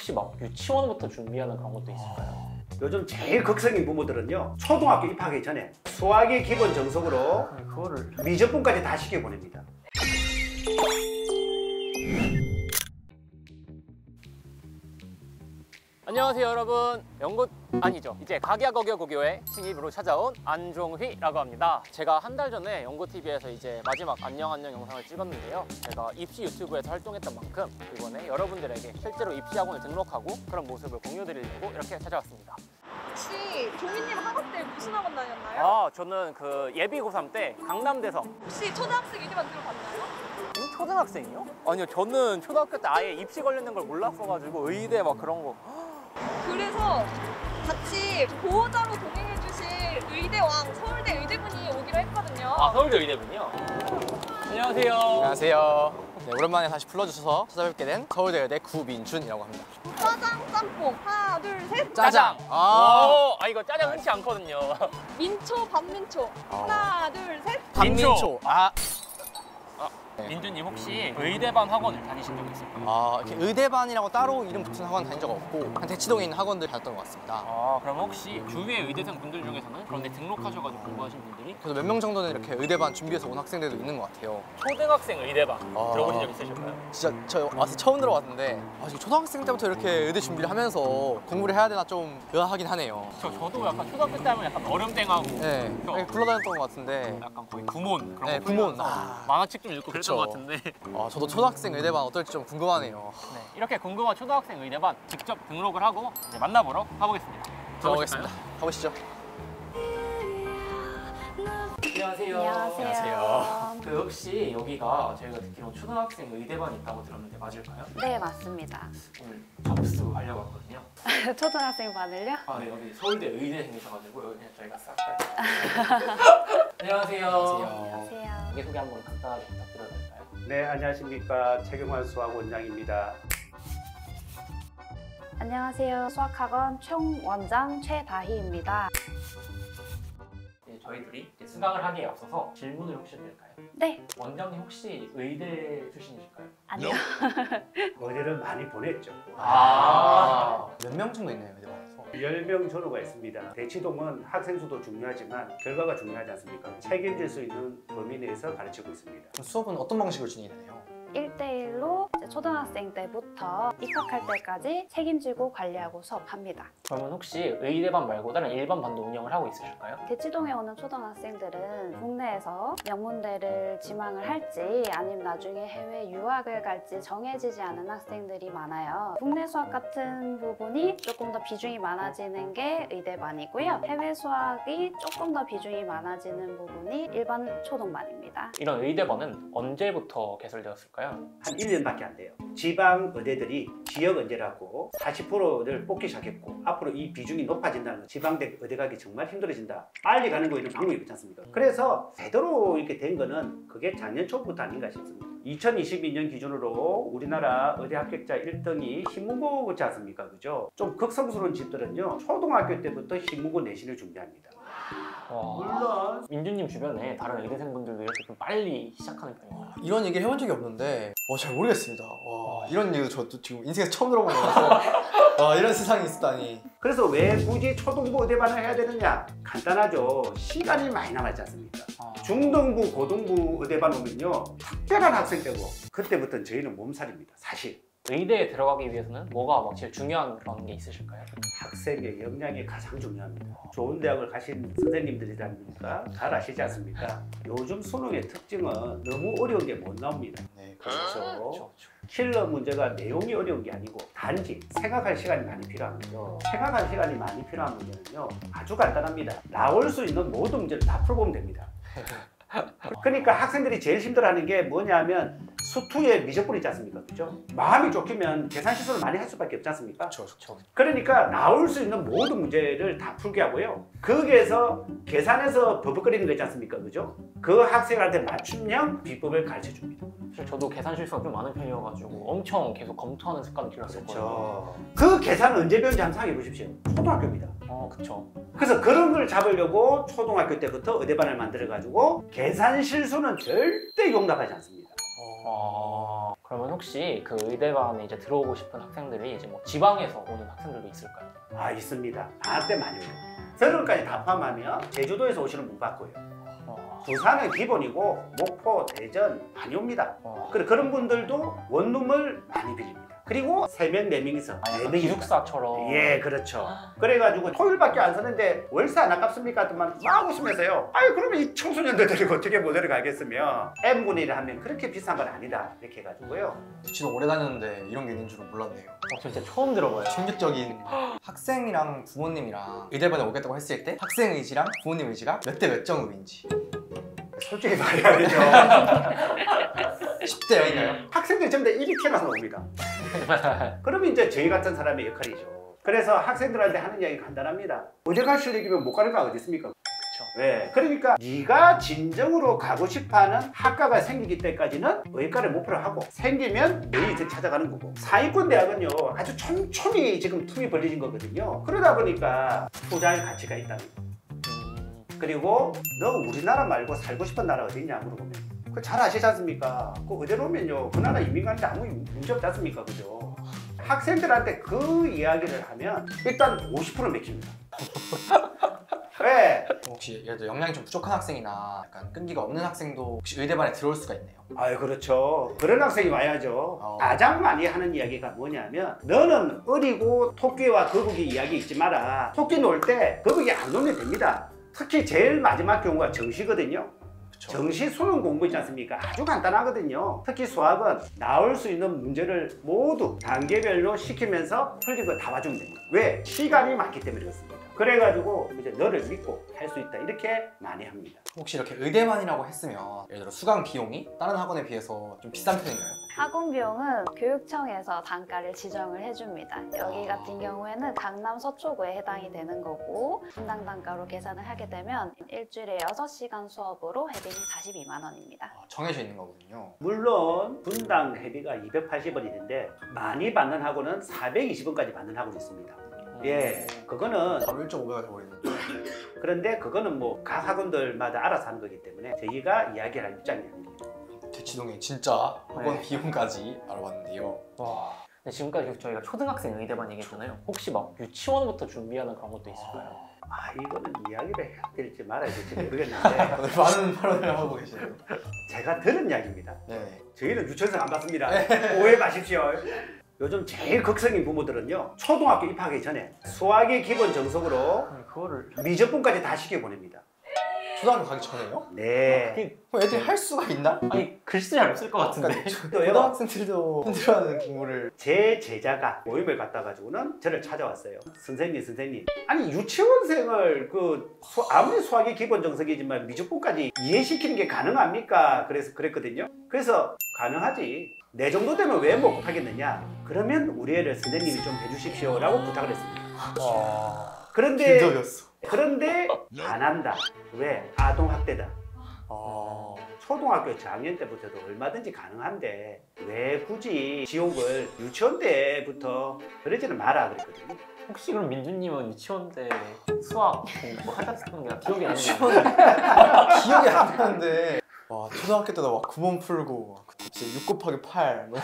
혹시 막 유치원부터 준비하는 그런 것도 있을까요? 요즘 제일 극성인 부모들은요 초등학교 입학하기 전에 수학의 기본 정석으로 아니, 그거를 미적분까지 다 시켜보냅니다. 안녕하세요 여러분. 연꽃 아니죠. 이제 가게학어겨 고교의 신입으로 찾아온 안종휘라고 합니다. 제가 한 달 전에 연고TV에서 이제 마지막 안녕 안녕 영상을 찍었는데요. 제가 입시 유튜브에서 활동했던 만큼 이번에 여러분들에게 실제로 입시 학원을 등록하고 그런 모습을 공유드리려고 이렇게 찾아왔습니다. 혹시 종민님 학원 때 무슨 학원 다녔나요? 아 저는 그 예비 고3 때 강남대성 혹시 초등학생 유니반 들어봤나요? 음, 초등학생이요? 아니요 저는 초등학교 때 아예 입시 관련된 걸 몰랐어가지고 의대 막 그런 거 그래서 같이 보호자로 동행해 주실 의대왕 서울대 의대분이 오기로 했거든요. 아 서울대 의대군요 안녕하세요 안녕하세요. 네, 오랜만에 다시 불러주셔서 찾아뵙게 된 서울대 의대 구민준이라고 합니다. 짜장 짬뽕 하나 둘 셋. 짜장. 아, 아, 아 이거 짜장 흔치 않거든요. 민초 반민초 하나 둘 셋. 반민초. 아, 민준님 혹시 의대반 학원을 다니신 적 있을까요? 아 이렇게 의대반이라고 따로 이름 붙은 학원 다닌 적 없고 대치동에 있는 학원들 다녔던 것 같습니다. 아 그럼 혹시 주위의 의대생 분들 중에서는 그런데 등록하셔가지고 공부하신 분들이 그래서 몇 명 정도는 이렇게 의대반 준비해서 온 학생들도 있는 것 같아요. 초등학생 의대반 아. 들어보신 적 있으실까요? 진짜 저 와서 처음 들어봤는데 아, 지금 초등학생 때부터 이렇게 의대 준비를 하면서 공부를 해야 되나 좀 의아하긴 하네요. 저 저도 약간 초등학교 때 하면 약간 얼음땡하고 네, 굴러다녔던 것 같은데 약간 거의 구몬 그런 네, 거 구몬. 아. 만화책 좀 읽고 그쵸. 그랬던 것 같은데 아, 저도 초등학생 의대반 어떨지 좀 궁금하네요. 네, 이렇게 궁금한 초등학생 의대반 직접 등록을 하고 이제 만나보러 가보겠습니다. 들어가겠습니다. 가보시죠. 안녕하세요. 안녕하세요. 그 혹시 여기가 저희가 듣기로 초등학생 의대반이 있다고 들었는데 맞을까요? 네, 맞습니다. 오늘 접수하려고 하거든요. 초등학생 반을요? 아, 네, 여기 서울대 의대생이셔가지고 여기 그냥 저희가 싹 다. 안녕하세요. 안녕하세요. 소개 한번 간단하게 될까요? 네 안녕하십니까 최경환 수학 원장입니다. 안녕하세요. 수학학원 총원장 최다희입니다. 네, 저희들이 이제 수강을 하기에 앞서서 질문을 혹시 드릴까요? 네, 원장님 혹시 의대 출신이실까요? 아니요. 어제를 많이 보냈죠. 아. 몇 명 정도 있나요, 의대반에서? 10명 전후가 있습니다. 대치동은 학생 수도 중요하지만 결과가 중요하지 않습니까? 책임질 수 있는 범위 내에서 가르치고 있습니다. 수업은 어떤 방식으로 진행이 되나요? 1대1로 초등학생 때부터 입학할 때까지 책임지고 관리하고 수업합니다. 그러면 혹시 의대반 말고 다른 일반 반도 운영을 하고 있으실까요? 대치동에 오는 초등학생들은 국내에서 명문대를 지망을 할지 아니면 나중에 해외 유학을 갈지 정해지지 않은 학생들이 많아요. 국내 수학 같은 부분이 조금 더 비중이 많아지는 게 의대반이고요. 해외 수학이 조금 더 비중이 많아지는 부분이 일반 초등반입니다. 이런 의대반은 언제부터 개설되었을까요? 한 1년밖에 안 돼요. 지방 의대들이 지역 의대라고 40%를 뽑기 시작했고 앞으로 이 비중이 높아진다는 거 지방대 의대 가기 정말 힘들어진다. 빨리 가는 거에는 방법이 없지 않습니까? 그래서 제대로 이렇게 된 거는 그게 작년 초부터 아닌가 싶습니다. 2022년 기준으로 우리나라 의대 합격자 1등이 신문고지 않습니까? 그죠? 좀 극성스러운 집들은요 초등학교 때부터 신문고 내신을 준비합니다. 와. 물론 민준님 주변에 다른 의대생분들도 이렇게 좀 빨리 시작하는 편인가요? 이런 얘기를 해본 적이 없는데 와, 잘 모르겠습니다. 와, 이런 얘기도 저도 지금 인생에서 처음 들어본 거라서 와, 이런 세상이 있었다니. 그래서 왜 굳이 초등부 의대반을 해야 되느냐? 간단하죠. 시간이 많이 남았지 않습니까? 아. 중등부, 고등부 의대반 오면요. 특별한 학생 때고 그때부터는 저희는 몸살입니다. 사실. 의대에 들어가기 위해서는 뭐가 막 제일 중요한 그런 게 있으실까요? 학생의 역량이 가장 중요합니다. 좋은 대학을 가신 선생님들이라니까 잘 아시지 않습니까? 요즘 수능의 특징은 너무 어려운 게 못 나옵니다. 네, 그렇죠. 그렇죠. 킬러 문제가 내용이 어려운 게 아니고 단지 생각할 시간이 많이 필요한 거죠. 생각할 시간이 많이 필요한 문제는요 아주 간단합니다. 나올 수 있는 모든 문제를 다 풀어보면 됩니다. 그러니까 학생들이 제일 힘들어하는 게 뭐냐면 수투의 미적분 있지 않습니까? 그죠? 마음이 쫓기면 계산 실수를 많이 할 수밖에 없지 않습니까? 그렇죠, 그렇죠. 그러니까 나올 수 있는 모든 문제를 다 풀게 하고요. 거기에서 계산해서 버벅거리는 거 있지 않습니까? 그죠? 그 학생한테 맞춤형 비법을 가르쳐 줍니다. 사실 저도 계산 실수가 좀 많은 편이어가지고 엄청 계속 검토하는 습관을 길렀었거든요. 그렇죠. 그 계산은 언제 배운지 한번 생각해 보십시오. 초등학교입니다. 어, 그쵸. 그래서 그런 걸 잡으려고 초등학교 때부터 의대반을 만들어 가지고 계산 실수는 절대 용납하지 않습니다. 아, 그러면 혹시 그 의대반에 이제 들어오고 싶은 학생들이 이제 뭐 지방에서 오는 학생들도 있을까요? 아 있습니다. 방학 때 많이 오요. 서른까지 다 포함하면 제주도에서 오시는 분 받고요. 어, 부산은 기본이고 목포, 대전 많이 옵니다. 어. 그래 그런 분들도 원룸을 많이 빌립니다. 그리고 세 명, 네 명이서 아, 네 기숙사처럼. 예, 그렇죠. 그래가지고 토요일밖에 안 쓰는데 월세 안 아깝습니까? 했더만 막 웃으면서요. 아유 그러면 이 청소년들이 어떻게 모델을 가겠으며 M분의 1 하면 그렇게 비싼 건 아니다 이렇게 해가지고요. 대치동 오래 다녔는데 이런 게 있는 줄은 몰랐네요. 어, 진짜 처음 들어봐요. 충격적인 학생이랑 부모님이랑 의대반에 오겠다고 했을 때 학생 의지랑 부모님 의지가 몇 대 몇 정도인지 솔직히 말해야 되죠. 10대 0인가요? 학생들이 전부 다 일이 튀어나서 옵니다. 그러면 이제 저희 같은 사람의 역할이죠. 그래서 학생들한테 하는 이야기 간단합니다. 어디 갈 실력이면 못 가는 거 어디 있습니까? 왜? 그러니까 네가 진정으로 가고 싶어하는 학과가 생기기 때까지는 의과를 목표로 하고 생기면 메리트 찾아가는 거고 사회권 대학은요 아주 촘촘히 지금 틈이 벌려진 거거든요. 그러다 보니까 투자할 가치가 있다는 거. 음, 그리고 너 우리나라 말고 살고 싶은 나라 어디 있냐 물어보면 그 잘 아시지 않습니까? 그 의대로 오면요 그 나라 이민 가는데 아무 문제 없지 않습니까? 그죠? 학생들한테 그 이야기를 하면 일단 50% 맥힙니다. 왜? 혹시 예를 들어 역량이 좀 부족한 학생이나 약간 끈기가 없는 학생도 혹시 의대반에 들어올 수가 있네요. 아유 그렇죠. 그런 학생이 와야죠. 어. 가장 많이 하는 이야기가 뭐냐면 너는 어리고 토끼와 거북이 이야기 잊지 마라. 토끼 놀 때 거북이 안 놀면 됩니다. 특히 제일 마지막 경우가 정시거든요. 그쵸? 정시 수능 공부 있지 않습니까? 아주 간단하거든요. 특히 수학은 나올 수 있는 문제를 모두 단계별로 시키면서 풀리고 다 봐주면 됩니다. 왜? 시간이 많기 때문에 그렇습니다. 그래가지고 이제 너를 믿고 할 수 있다 이렇게 많이 합니다. 혹시 이렇게 의대반이라고 했으면 예를 들어 수강 비용이 다른 학원에 비해서 좀 비싼 편인가요? 학원 비용은 교육청에서 단가를 지정을 해줍니다. 여기 같은 경우에는 강남 서초구에 해당이 되는 거고 분당 단가로 계산을 하게 되면 일주일에 6시간 수업으로 해빙이 42만 원입니다. 아, 정해져 있는 거거든요. 물론 분당 회비가 280원이는데 많이 받는 학원은 420원까지 받는 학원이 있습니다. 예, 그거는 바로 1.5배가 돼버리는데 그런데 그거는 뭐 각 학원들마다 알아서 하는 거기 때문에 저희가 이야기할 입장이 아닙니다. 대치동에 진짜 학원 네. 비용까지 알아봤는데요. 와. 근데 지금까지 계속 저희가 초등학생 의대반 얘기했잖아요. 혹시 막 유치원부터 준비하는 그런 것도 있을까요? 아 이거는 이야기를 해야 될지 말아야 될지 모르겠는데 오늘 많은 발언을 하고 계시네요. 제가 들은 이야기입니다. 네. 저희는 유치원생 안 받습니다. 오해 마십시오. 요즘 제일 극성인 부모들은요 초등학교 입학하기 전에 수학의 기본 정석으로 아니, 그거를 미적분까지 다 시켜보냅니다. 초등학교 가기 전에요? 네. 그게 그럼 애들이 할 수가 있나? 아니 글씨 잘 못 쓸 것 같은데. 그러니까 또요? 고등학생들도 힘들어하는 공부를 제 제자가 모임을 갔다 가지고는 저를 찾아왔어요. 선생님, 선생님. 아니 유치원생을 그 수- 아무리 수학이 기본 정석이지만 미적분까지 이해시키는 게 가능합니까? 그래서 그랬거든요. 그래서 가능하지. 내 정도 되면 왜못 하겠느냐? 그러면 우리 애를 선생님이 좀 해주십시오라고 부탁을 했습니다. 와. 그런데 긴덕이었어. 그런데 안 한다. 왜? 아동 학대다. 아, 초등학교 저학년 때부터도 얼마든지 가능한데 왜 굳이 지옥을 유치원 때부터 그러지는 마라 그랬거든요. 혹시 그럼 민주님은 유치원 때 수학 공부 하셨던 게 기억이 안 나요? 기억이 안 나는데 와 초등학교 때도 막 구멍 풀고 막 진짜 6 곱하기 8뭐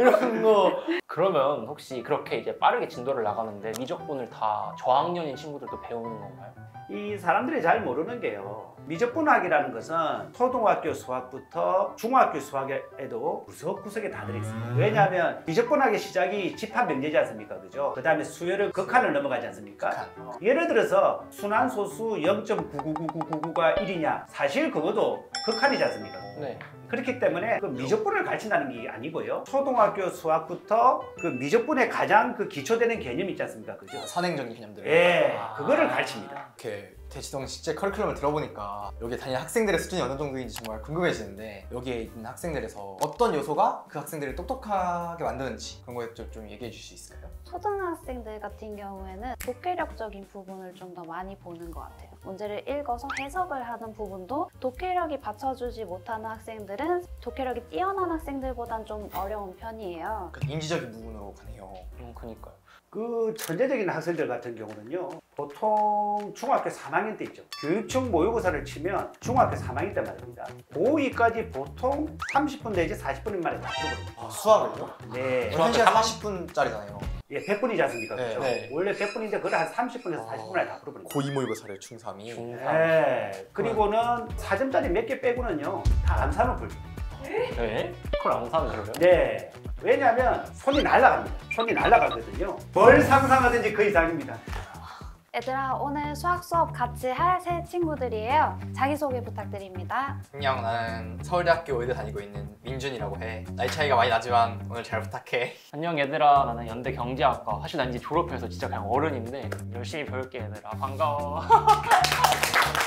이런 거 그러면 혹시 그렇게 이제 빠르게 진도를 나가는데 미적분을 다 저학년인 친구들도 배우는 건가요? 이 사람들이 잘 모르는 게요. 미적분학이라는 것은 초등학교 수학부터 중학교 수학에도 구석구석에 다 들어있습니다. 음. 왜냐하면 미적분학의 시작이 집합 명제지 않습니까? 그죠? 그 다음에 수열을 극한을 넘어가지 않습니까? 극한. 예를 들어서 순환소수 0.99999가 1이냐? 사실 그것도 극한이지 않습니까? 네. 그렇기 때문에 그 미적분을 가르친다는 게 아니고요. 초등학교 수학부터 그 미적분의 가장 그 기초되는 개념 있지 않습니까? 그죠? 선행적인 개념들 예, 아. 그거를 가르칩니다. 이렇게 대치동 실제 커리큘럼을 들어보니까 여기에 다니는 학생들의 수준이 어느 정도인지 정말 궁금해지는데 여기에 있는 학생들에서 어떤 요소가 그 학생들을 똑똑하게 만드는지 그런 거에 좀, 좀 얘기해 주실 수 있을까요? 초등학생들 같은 경우에는 독해력적인 부분을 좀 더 많이 보는 것 같아요. 문제를 읽어서 해석을 하는 부분도 독해력이 받쳐주지 못하는 학생들은 독해력이 뛰어난 학생들보단 좀 어려운 편이에요. 그 인지적인 부분으로 가네요. 음, 그니까요. 그 천재적인 학생들 같은 경우는요 보통 중학교 3학년 때 있죠 교육청 모의고사를 치면 중학교 3학년 때 말입니다 고2까지 보통 30분 내지 40분 만에 다 풀어버립니다 아, 수학을요? 네한 시간 40분짜리잖아요. 예, 100분이지 않습니까? 네, 그렇죠? 네. 원래 100분인데 그걸 한 30분에서 40분 안에 다 풀어버립니다 고2 모의고사를 중3이. 중3. 네. 그리고는 4점짜리 몇 개 빼고는요 다 암산을 풀죠 네? 그걸 안 사는 거예요? 네. 왜냐하면 손이 날아갑니다. 손이 날아가거든요. 뭘 상상하든지 그 이상입니다. 얘들아 오늘 수학 수업 같이 할새 친구들이에요. 자기소개 부탁드립니다. 안녕 나는 서울대학교 의대 다니고 있는 민준이라고 해. 나이 차이가 많이 나지만 오늘 잘 부탁해. 안녕 얘들아 나는 연대 경제학과 사실 난 이제 졸업해서 진짜 그냥 어른인데 열심히 배울게 얘들아 반가워